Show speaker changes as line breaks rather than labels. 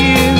you.